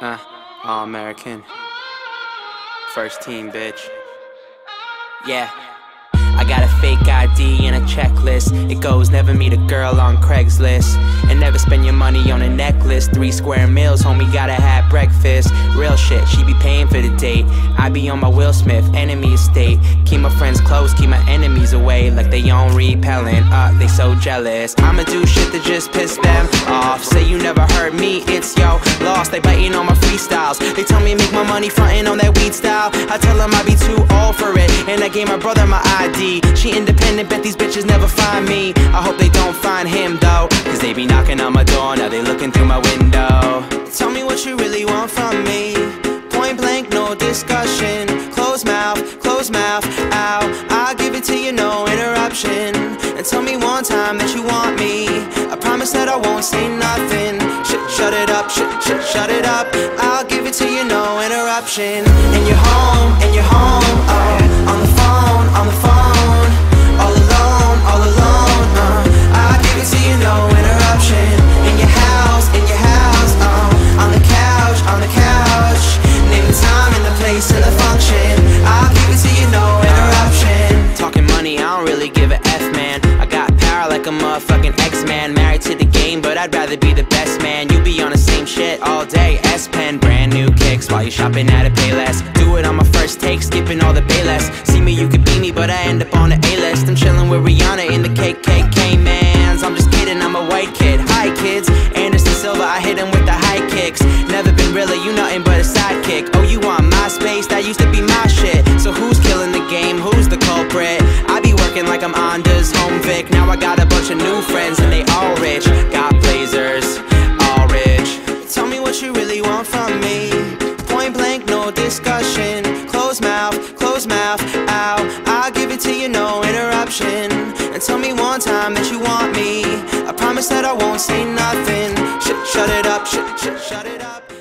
Uh, all American. First team, bitch. Yeah. I got a fake ID and a checklist. It goes never meet a girl on Craigslist. And never spend your money on a necklace. Three square meals, homie, gotta have breakfast. Real shit, she be paying for the date. I be on my Will Smith, enemy estate. Keep my friends close, keep my enemies away. Like they own repellent, uh, they so jealous. I'ma do shit to just piss them off. Say you freestyles. They tell me make my money frontin' on that weed style. I tell them I be too old for it. And I gave my brother my ID. She independent, bet these bitches never find me. I hope they don't find him though. Cause they be knocking on my door, now they looking through my window. Tell me what you really want from me. Point blank, no discussion. Close mouth, close mouth, ow. I'll give it to you, no interruption. And tell me one time that you want me. I promise that I won't say nothing. Shut, shut it up, shut, shut, shut it up. I'll it to you, no interruption. And you're home, and you're home, oh, on the phone, on the phone. All alone, all alone, uh I give it till you know an eruption In your house, in your house, oh. On the couch, on the couch. Name the time and the place and the function. I give it till you know an eruption Talking money, I don't really give a F, man. I got power like a motherfucking X-Man. Married to the game, but I'd rather be the best man. You be on the same shit all day shopping at a Payless. Do it on my first take, skipping all the Payless. See me, you could be me, but I end up on the A-list. I'm chilling with Rihanna in the Caymans. I'm just kidding, I'm a white kid. Hi kids, Anderson Silva, I hit him with the high kicks. Never been really, you nothing but a sidekick. Oh, you want my space? That used to be my shit. So who's killing the game? Who's the culprit? I be working like I'm Anders home Vic Now I got a bunch of new friends and they all rich. Got blazers, one time that you want me. I promise that I won't say nothing. Shut, shut it up, shut, it up